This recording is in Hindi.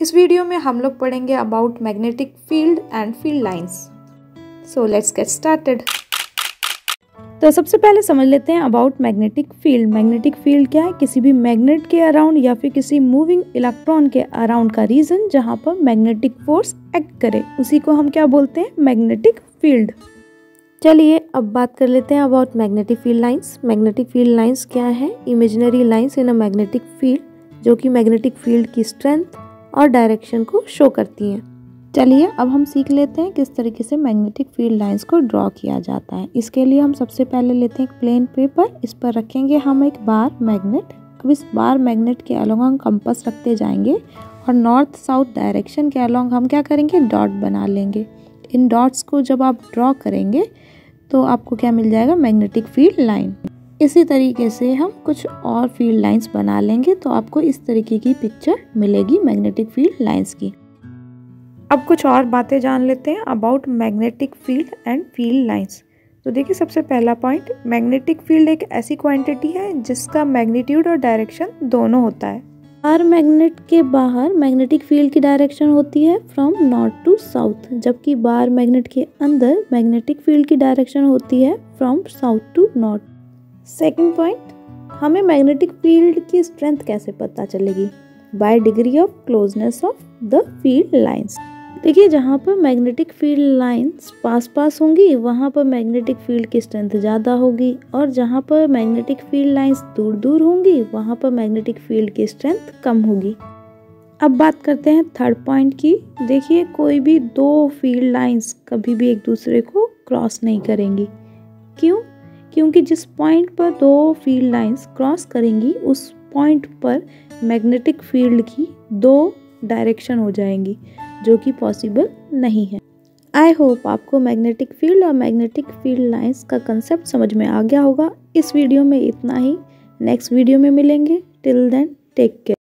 इस वीडियो में हम लोग पढ़ेंगे about magnetic field and field lines so let's get started तो सबसे पहले समझ लेते हैं about magnetic field magnetic field क्या है? किसी भी मैग्नेट के अराउंड या फिर किसी मूविंग इलेक्ट्रॉन के अराउंड का रीजन जहाँ पर मैग्नेटिक फोर्स एक्ट करे. उसी को हम क्या बोलते हैं? मैग्नेटिक फ़ील्ड चलिए अब बात कर लेते हैं about magnetic field lines magnetic field lines क्या है? Imaginary lines in a magnetic field जो कि मैग्नेटिक फ़ील्ड की स्ट्रेंथ और डायरेक्शन को शो करती हैं। चलिए, अब हम सीख लेते हैं किस तरीके से मैग्नेटिक फ़ील्ड लाइंस को ड्रॉ किया जाता है। इसके लिए हम सबसे पहले लेते हैं एक प्लेन पेपर इस पर रखेंगे हम एक बार मैग्नेट अब इस बार मैग्नेट के अलोंग हम कंपस रखते जाएँगे और नॉर्थ साउथ डायरेक्शन के अलोंग हम क्या करेंगे? डॉट बना लेंगे। इन डॉट्स को जब आप ड्रॉ करेंगे तो आपको क्या मिल जाएगा? मैग्नेटिक फ़ील्ड लाइन इसी तरीके से हम कुछ और फ़ील्ड लाइंस बना लेंगे तो आपको इस तरीके की पिक्चर मिलेगी मैग्नेटिक फ़ील्ड लाइंस की। अब कुछ और बातें जान लेते हैं about magnetic field and field lines तो देखिए सबसे पहला पॉइंट मैग्नेटिक फ़ील्ड एक ऐसी क्वांटिटी है जिसका मैग्नीट्यूड और डायरेक्शन दोनों होता है। हर मैग्नेट के बाहर मैग्नेटिक फ़ील्ड की डायरेक्शन होती है फ्रॉम नॉर्थ टू साउथ जबकि बार मैग्नेट के अंदर मैग्नेटिक फ़ील्ड की डायरेक्शन होती है from south to north second point हमें मैग्नेटिक फ़ील्ड की स्ट्रेंथ कैसे पता चलेगी? By degree of closeness of the field lines देखिए, जहाँ पर मैग्नेटिक फ़ील्ड लाइंस पास पास होंगी, वहाँ पर मैग्नेटिक फ़ील्ड की स्ट्रेंथ ज़्यादा होगी। और जहाँ पर मैग्नेटिक फ़ील्ड लाइंस दूर दूर होंगी, वहाँ पर मैग्नेटिक फ़ील्ड की स्ट्रेंथ कम होगी। अब बात करते हैं थर्ड पॉइंट की। देखिए, कोई भी दो फ़ील्ड लाइंस कभी भी एक दूसरे को क्रॉस नहीं करेंगी। क्यों? क्योंकि जिस पॉइंट पर दो फ़ील्ड लाइंस क्रॉस करेंगी, उस पॉइंट पर मैग्नेटिक फ़ील्ड की दो डायरेक्शन हो जाएँगी, जो कि पॉसिबल नहीं है। आई होप आपको मैग्नेटिक फ़ील्ड और मैग्नेटिक फ़ील्ड लाइंस का कंसेप्ट समझ में आ गया होगा। इस वीडियो में इतना ही। नेक्स्ट वीडियो में मिलेंगे। Till then take care